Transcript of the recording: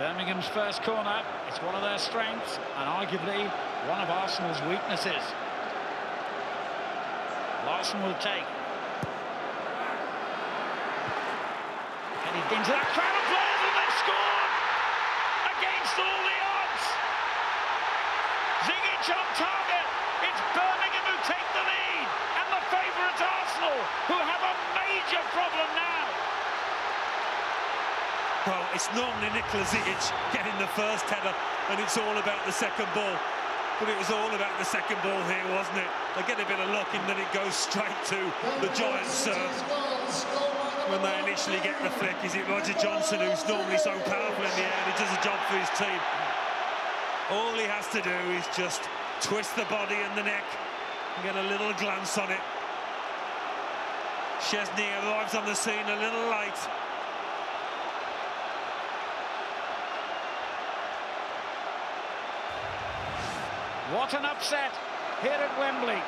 Birmingham's first corner. It's one of their strengths and arguably one of Arsenal's weaknesses. Larsson will take. Headed into that crowd of players and they've scored! Against all the odds! Zigic on target! It's Birmingham who take the lead and the favourites Arsenal who have a major problem! Well, it's normally Nikola Zigic getting the first header and it's all about the second ball. But it was all about the second ball here, wasn't it? They get a bit of luck in that it goes straight to the giant Serb. When they initially get the flick, is it Roger Johnson, who's normally so powerful in the air, he does a job for his team. All he has to do is just twist the body and the neck and get a little glance on it. Szczesny arrives on the scene a little late. What an upset here at Wembley.